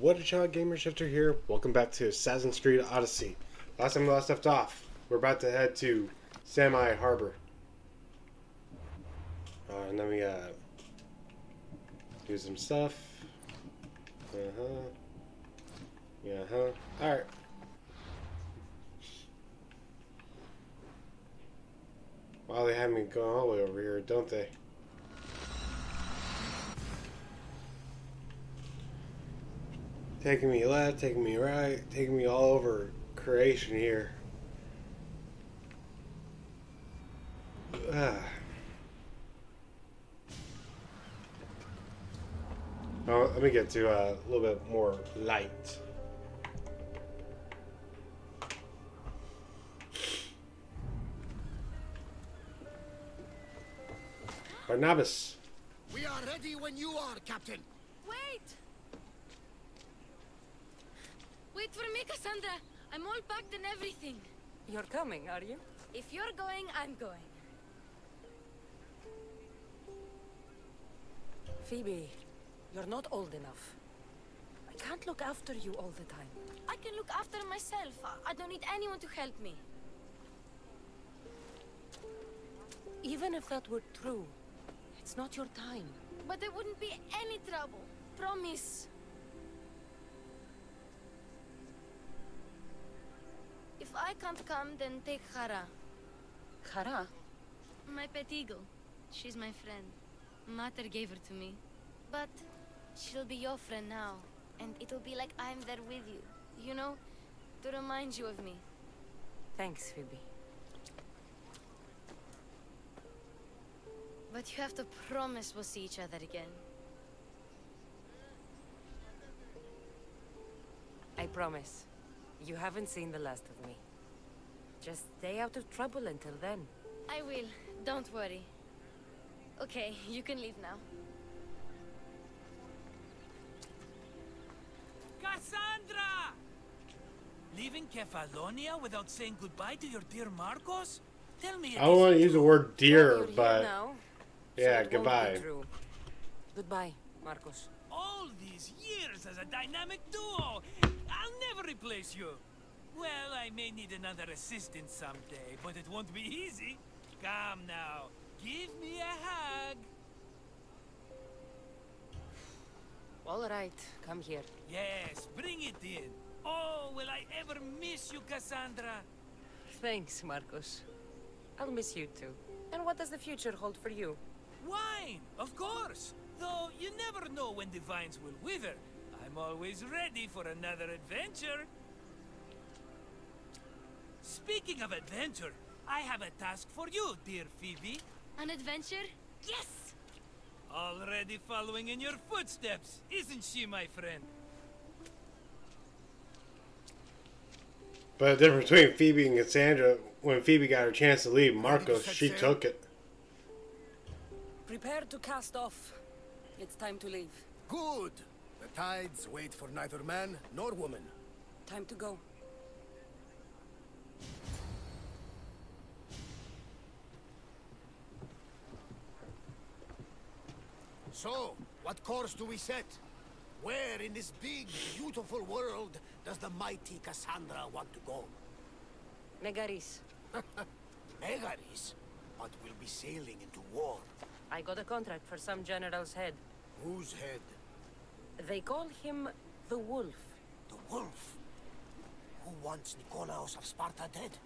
What a shot, Gamer Shifter here. Welcome back to Assassin's Creed Odyssey. Last time we last left off, we're about to head to Sami Harbor. Uh, and then we uh, do some stuff. Uh huh. Yeah, huh. Alright. Wow, they have me going all the way over here, don't they? Taking me left, taking me right, taking me all over creation here. Ah. Oh, let me get to uh, a little bit more light. Barnabas. We are ready when you are, Captain. Wait! Wait for me, Cassandra. I'm all packed and everything. You're coming, are you? If you're going, I'm going. Phoebe, you're not old enough. I can't look after you all the time. I can look after myself. I- I don't need anyone to help me. Even if that were true, it's not your time. But there wouldn't be any trouble. Promise. I can't come, then take Hara, Kara, my pet eagle. She's my friend. Mater gave her to me. But she'll be your friend now. And it'll be like I'm there with you. You know? To remind you of me. thanks, Phoebe. But you have to promise we'll see each other again. I promise. You haven't seen the last of me. Just stay out of trouble until then. I will. Don't worry. Okay, you can leave now. Cassandra! Leaving Kefalonia without saying goodbye to your dear Markos? Tell me I don't want to use the word dear, you're but now, yeah, it goodbye. Goodbye, Markos. All these years as a dynamic duo, I'll never replace you. Well, I may need another assistant someday, but it won't be easy. Come now, give me a hug. All right, come here. Yes, bring it in. Oh, will I ever miss you, Cassandra? Thanks, Markos. I'll miss you too. And what does the future hold for you? Wine, of course. Though you never know when the vines will wither. I'm always ready for another adventure. Speaking of adventure, I have a task for you, dear Phoebe. An adventure? Yes! Already following in your footsteps, isn't she, my friend? but the difference between Phoebe and Cassandra, when Phoebe got her chance to leave Markos, she sail? took it. Prepare to cast off. It's time to leave. Good. The tides wait for neither man nor woman. Time to go. So, what course do we set? Where in this big, beautiful world does the mighty Cassandra want to go? Megaris, Megaris, but we'll be sailing into war. I got a contract for some general's head. Whose head? They call him the Wolf. The wolf. Who wants Nikolaos of Sparta dead?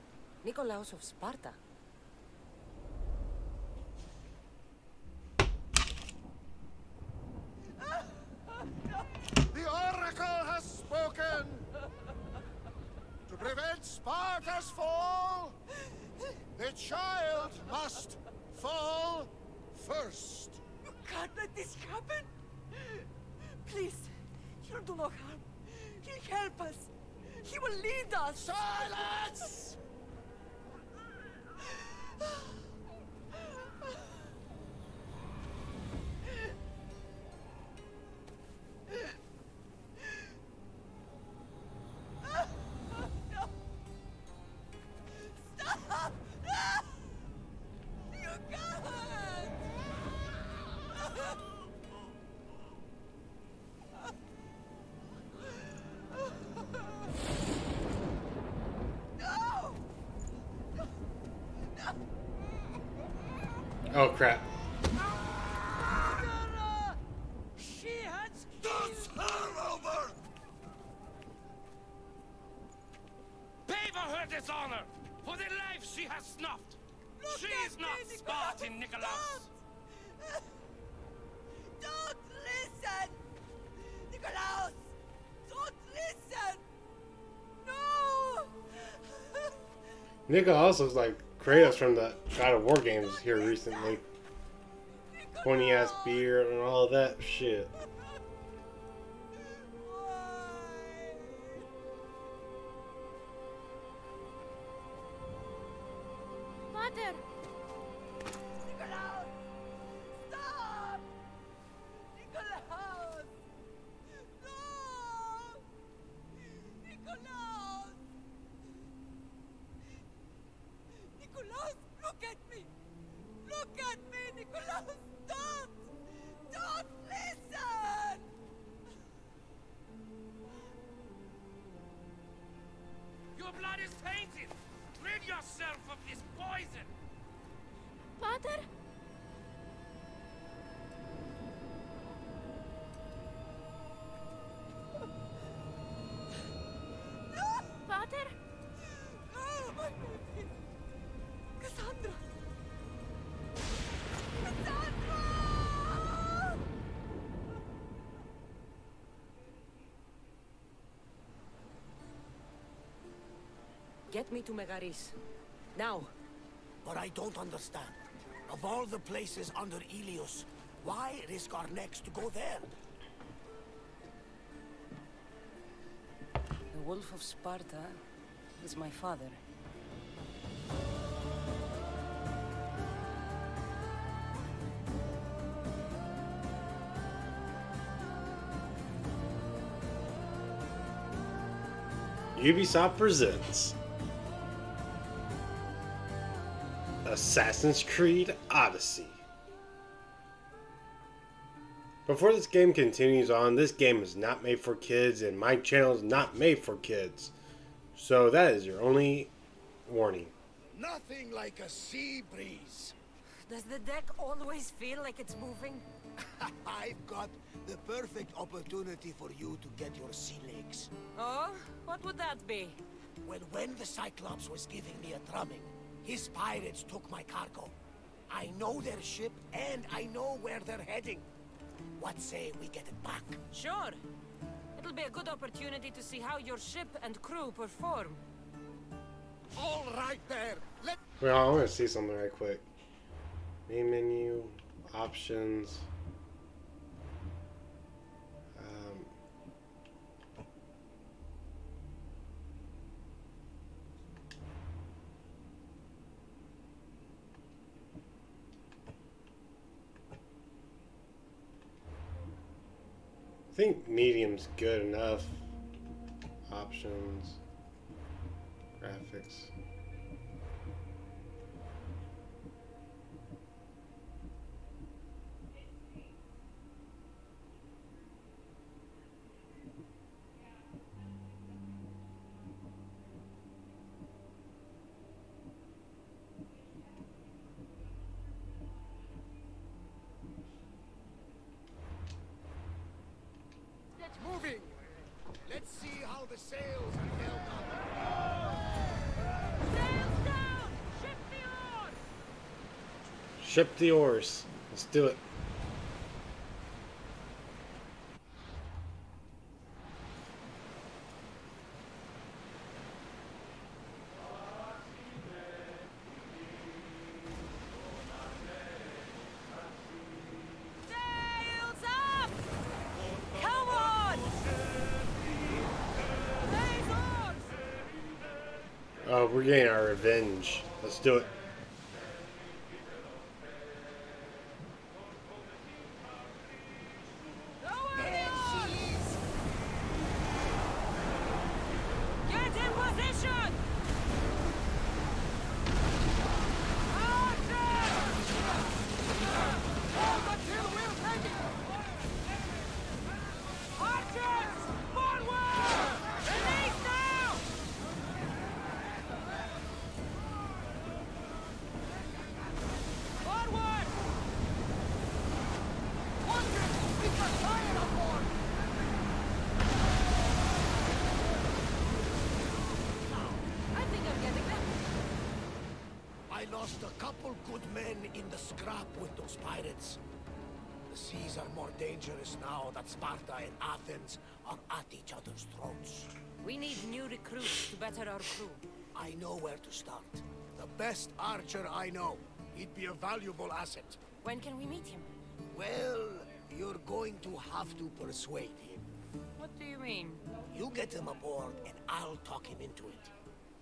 Nikolaos of Sparta. The Oracle has spoken! To prevent Sparta's fall, the child must fall first. You can't let this happen! Please, he'll do no harm. He'll help us. He will lead us. Silence! dishonor, for the life she has snuffed. she is not Spartan. Don't listen! Nico looks like Kratos from the God of War games here recently. Pointy ass beard and all that shit. Get me to Megaris. Now. But I don't understand. Of all the places under Helios, why risk our necks to go there? The Wolf of Sparta is my father. Ubisoft presents Assassin's Creed Odyssey. Before this game continues on, this game is not made for kids, and my channel is not made for kids. So that is your only warning. Nothing like a sea breeze. Does the deck always feel like it's moving? I've got the perfect opportunity for you to get your sea legs. Oh? What would that be? Well, when the Cyclops was giving me a drumming, his pirates took my cargo. I know their ship, and I know where they're heading. What say we get it back? Sure. It'll be a good opportunity to see how your ship and crew perform. All right there. Let Well, I want to see something right quick. Main menu, options. I think medium's good enough. Options, graphics. get moving. Let's see how the sails are held up. Sails down! Ship the oars! Ship the oars. Let's do it. Sails up! Come on! Raise oars! Oh, we're getting our revenge. Let's do it. Lower the There oars! she is. Get in position! Archers! Hold the kill wheel ready! Archers! Forward! Release now! lost a couple good men in the scrap with those pirates. The seas are more dangerous now that Sparta and Athens are at each other's throats. We need new recruits to better our crew. I know where to start. The best archer I know. He'd be a valuable asset. When can we meet him? Well, you're going to have to persuade him. What do you mean? You get him aboard, and I'll talk him into it.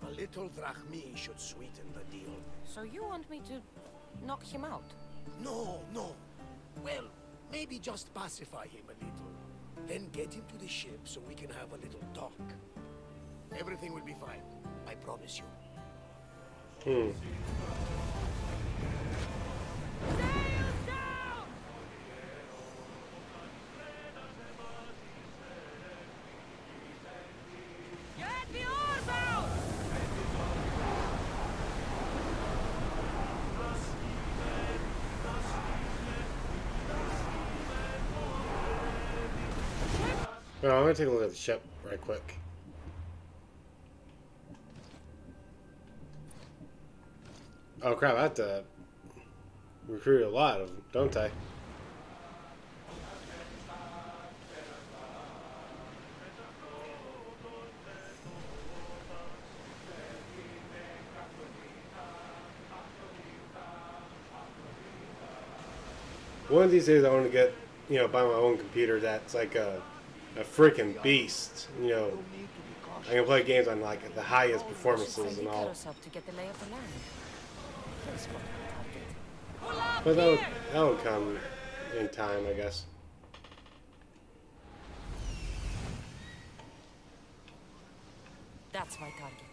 A little drachmae should sweeten the deal. So you want me to knock him out? No, no. Well, maybe just pacify him a little. Then get him to the ship so we can have a little talk. Everything will be fine. I promise you. Hmm. Well, I'm gonna take a look at the ship right quick. Oh crap! I have to recruit a lot of them, don't I? One of these days, I want to get, you know, buy my own computer that's like a, a freaking beast. You know. I can play games on like the highest performances and all. But that would, that would come in time, I guess. That's my target.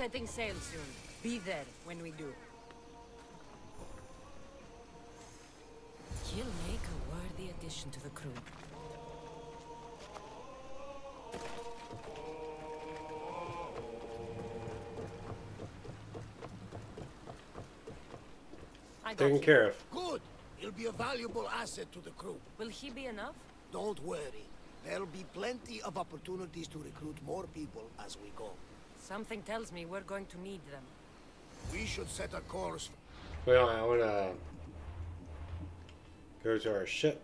Setting sail soon. Be there when we do. You'll make a worthy addition to the crew. Taken him. care of. Good. He'll be a valuable asset to the crew. Will he be enough? Don't worry. There'll be plenty of opportunities to recruit more people as we go. Something tells me we're going to need them. We should set a course. Well, I want to go to our ship.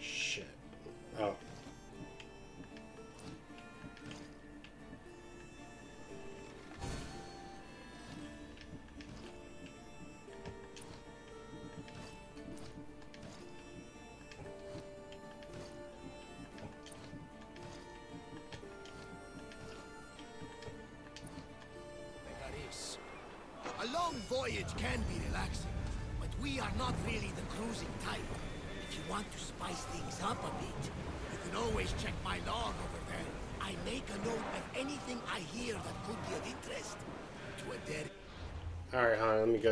Shit. Oh.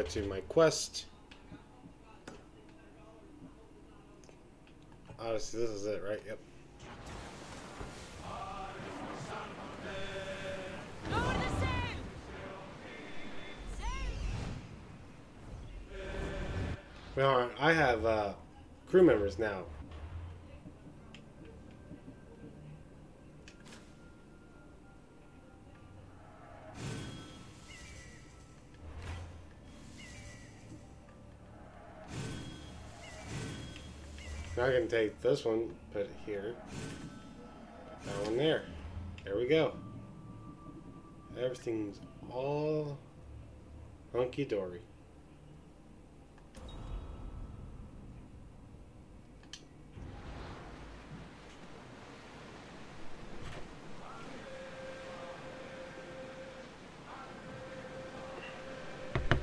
Go to my quest. Honestly, this is it, right? Yep. Well, I have uh, crew members now. I can take this one, put it here, that one there. There we go. Everything's all hunky dory.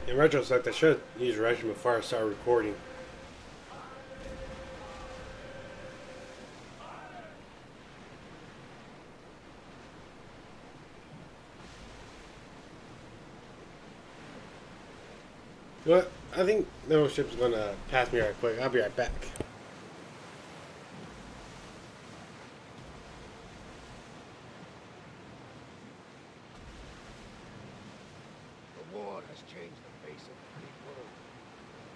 In retrospect, I should use Reggie before I started recording. But I think the no ship's gonna pass me right quick. I'll be right back. The war has changed the face of the Greek world.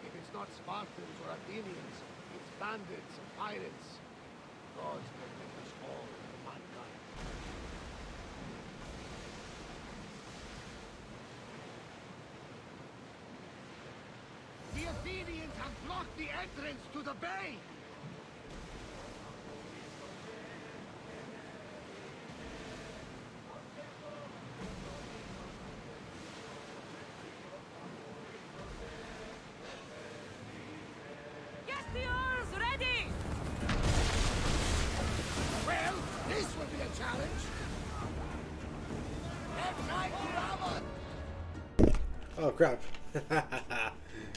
If it's not Spartans or Athenians, it's bandits and pirates. Gods protect us all from mankind. The Athenians have blocked the entrance to the bay! Get the ready! Well, this will be a challenge. Let's try to Rama. Oh crap!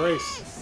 Brace.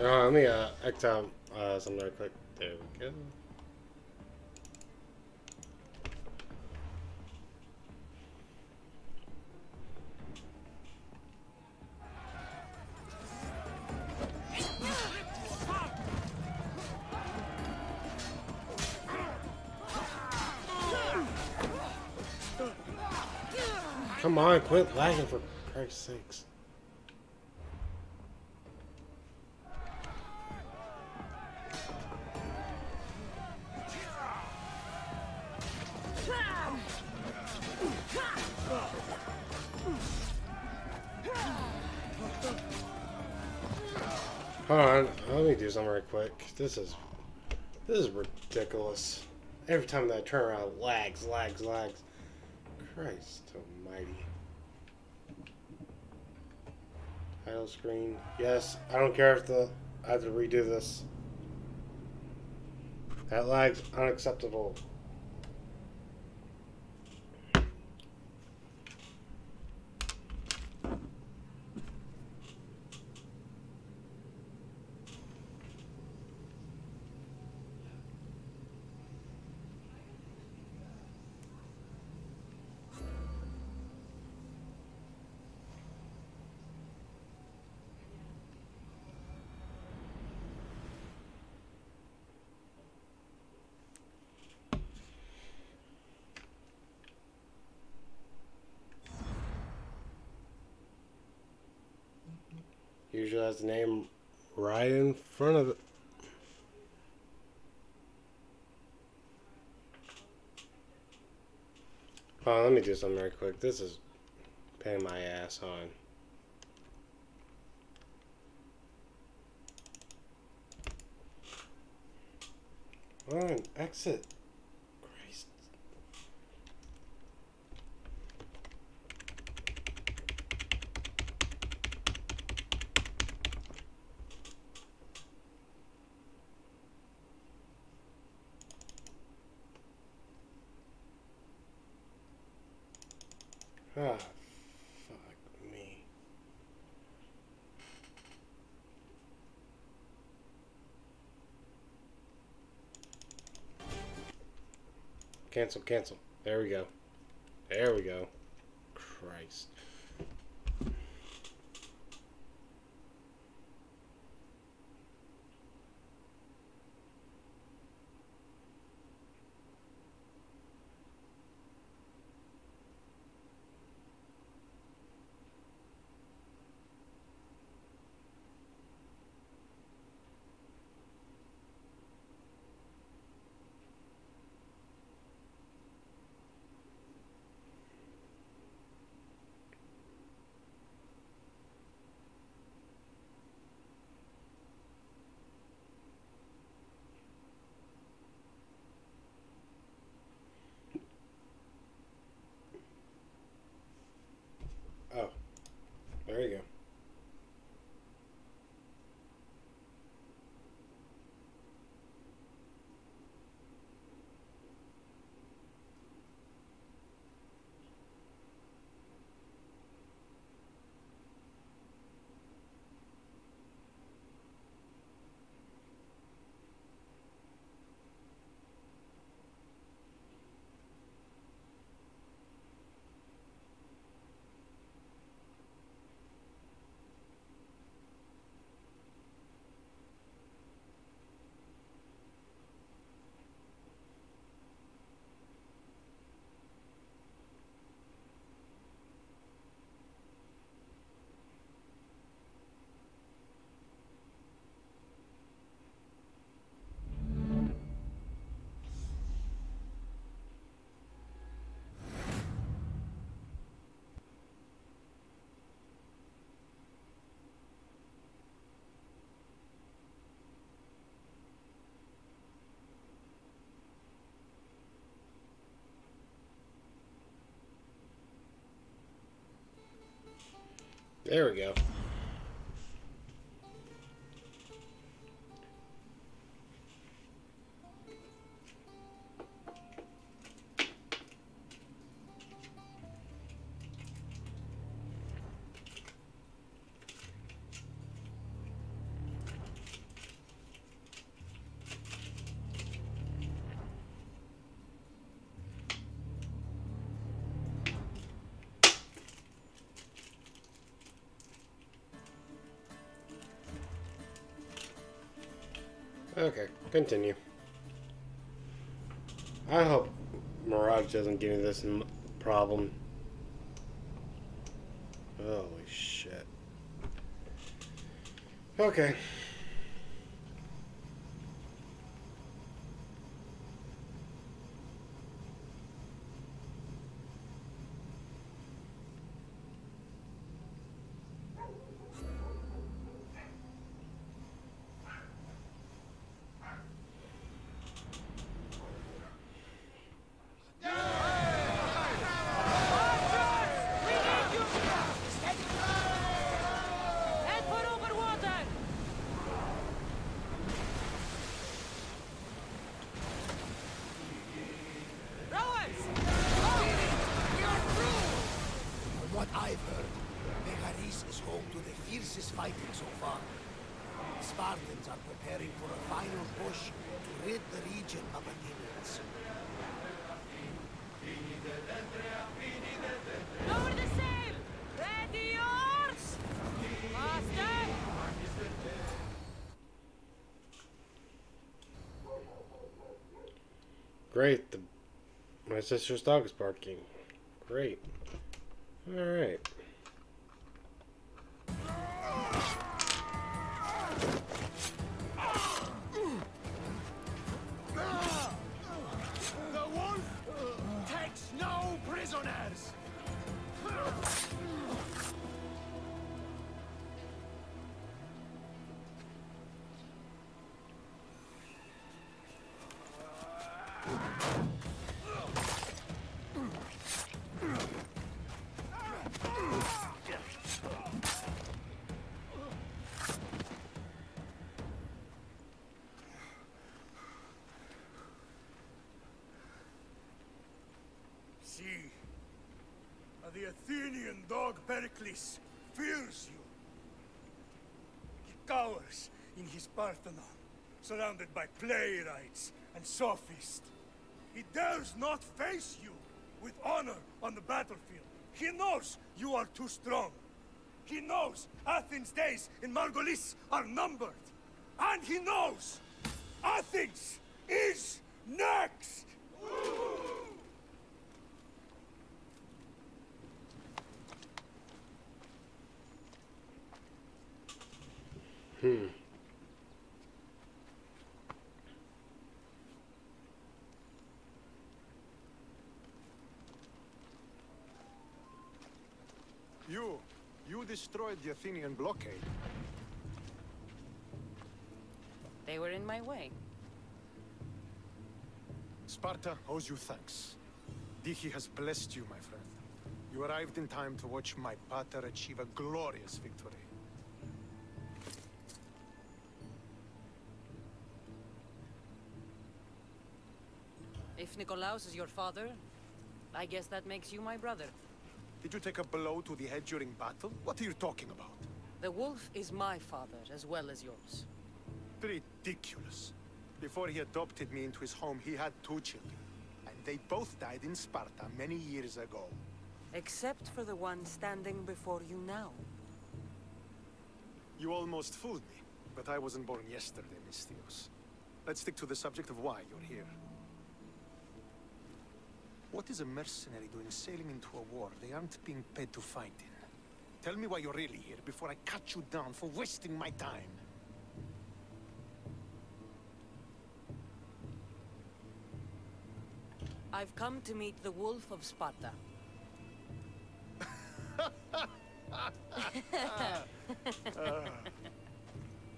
Uh, let me uh, act out uh, something real quick. There we go. Quit lagging for Christ's sakes. Hold on, let me do something right quick. This is this is ridiculous. Every time that I turn around, lags, lags, lags. Christ almighty. Title screen. Yes, I don't care if the I have to redo this. That lag's unacceptable. Has the name right in front of it. Oh, let me do something right quick. This is paying my ass on. On, exit. Christ. Ah, fuck me. Cancel, cancel. There we go. There we go. Christ. There we go. Continue. I hope Mirage doesn't give me this problem. Holy shit. Okay. Head for over water! Rowers! From what I've heard, Megaris is home to the fiercest fighting so far. The Spartans are preparing for a final push to rid the region of Athenians. Lower the sail! Ready yours! Faster! Great. The, my sister's dog is barking. Great. Alright. The Athenian dog Pericles fears you. He cowers in his Parthenon, surrounded by playwrights and sophists. He dares not face you with honor on the battlefield. He knows you are too strong. He knows Athens' days in Megaris are numbered. And he knows Athens is next! Hmm. You, you the Athenian blockade. They were in my way. Sparta owes you thanks. Tyche has blessed you, my friend. You arrived in time to watch my pater achieve a glorious victory. If Nikolaos is your father, I guess that makes you my brother. Did you take a blow to the head during battle? What are you talking about? The wolf is my father as well as yours. Ridiculous. Before he adopted me into his home, he had two children. And they both died in Sparta many years ago. Except for the one standing before you now. You almost fooled me, but I wasn't born yesterday, Misthios. Let's stick to the subject of why you're here. What is a mercenary doing sailing into a war they aren't being paid to fight in? Tell me why you're really here before I cut you down for wasting my time. I've come to meet the Wolf of Sparta.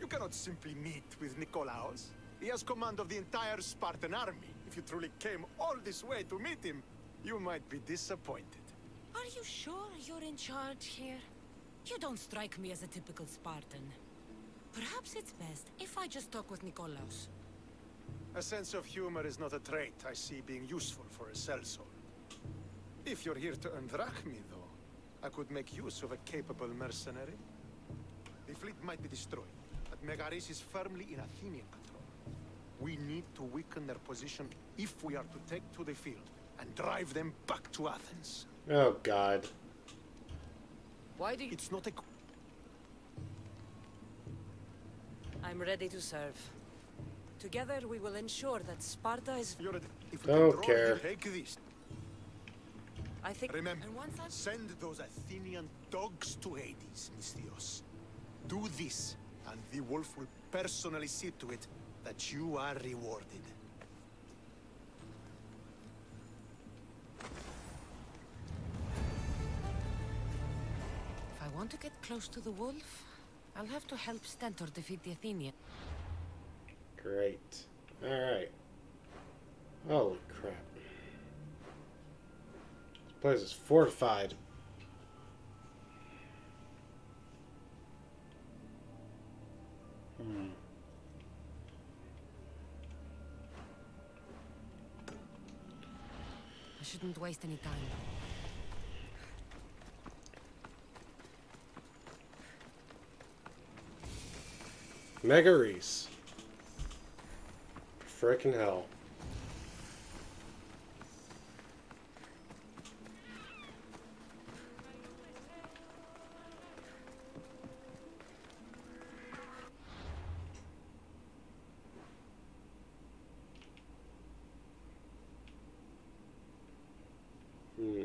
You cannot simply meet with Nikolaos. He has command of the entire Spartan army. If you truly came all this way to meet him, you might be disappointed. Are you sure you're in charge here? You don't strike me as a typical Spartan. Perhaps it's best if I just talk with Nikolaos. A sense of humor is not a trait I see being useful for a sellsword. If you're here to earn drachmae, though, I could make use of a capable mercenary. The fleet might be destroyed, but Megaris is firmly in Athenian control. We need to weaken their position if we are to take to the field and drive them back to Athens. Oh God. Why do you... It's not a... I'm ready to serve. Together we will ensure that Sparta is... You're a... If we Don't care. you take this. I think... Remember, And once I... send those Athenian dogs to Hades, Misthios. Do this, and the wolf will personally see to it that you are rewarded. If I want to get close to the wolf, I'll have to help Stentor defeat the Athenian. Great. Alright. Holy crap. This place is fortified. Hmm. I shouldn't waste any time. Megaris. Frickin' hell. Hmm.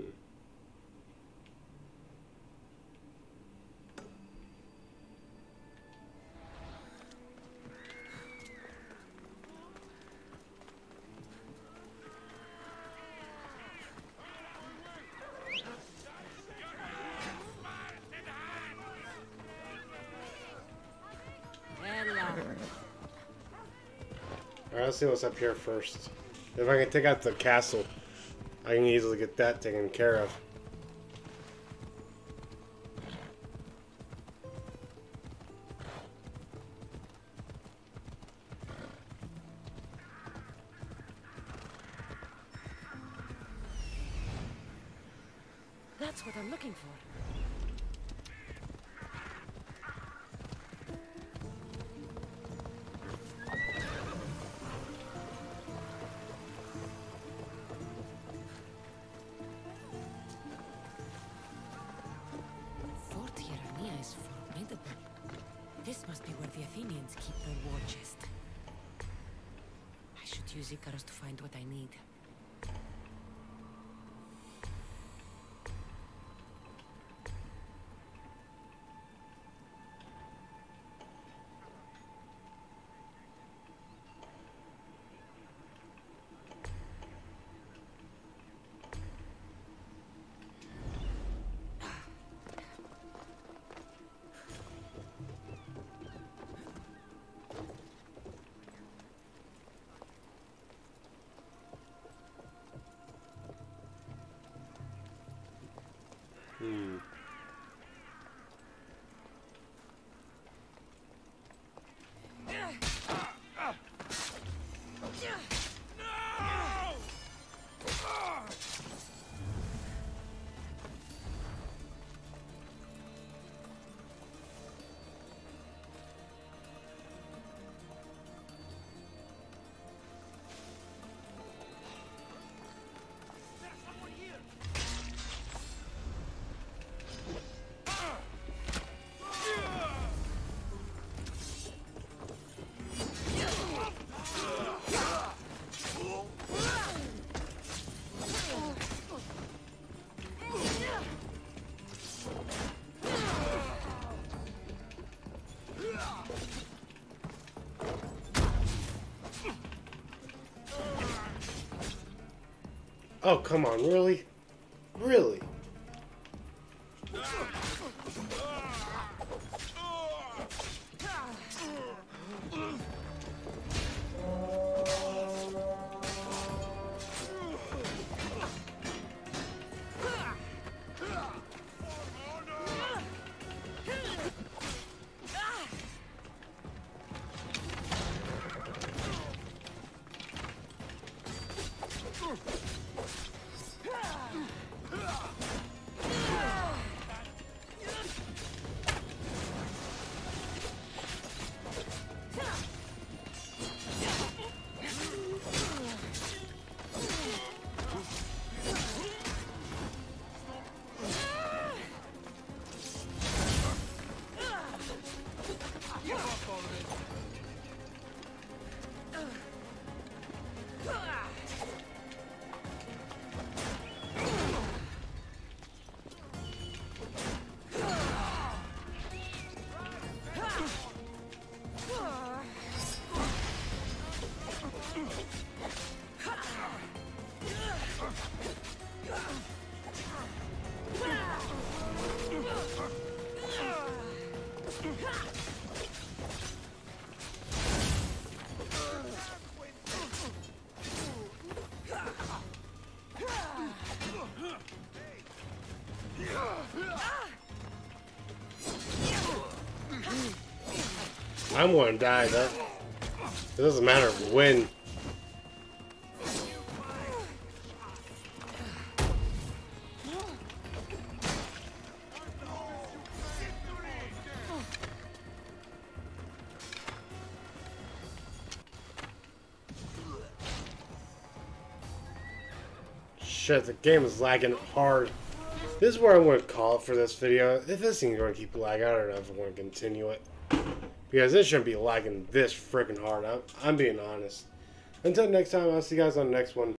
Ella. Alright, let's see what's up here first. If I can take out the castle, I can easily get that taken care of. That's what I'm looking for. I Ikaros to find what I need. Oh, come on, really? Really? I'm gonna die, though. It doesn't matter when. Shit, the game is lagging hard. This is where I'm going to call it for this video. If this thing's going to keep lagging, I don't know if I'm going to continue it. Because this shouldn't be lagging this freaking hard. I'm, I'm being honest. Until next time, I'll see you guys on the next one.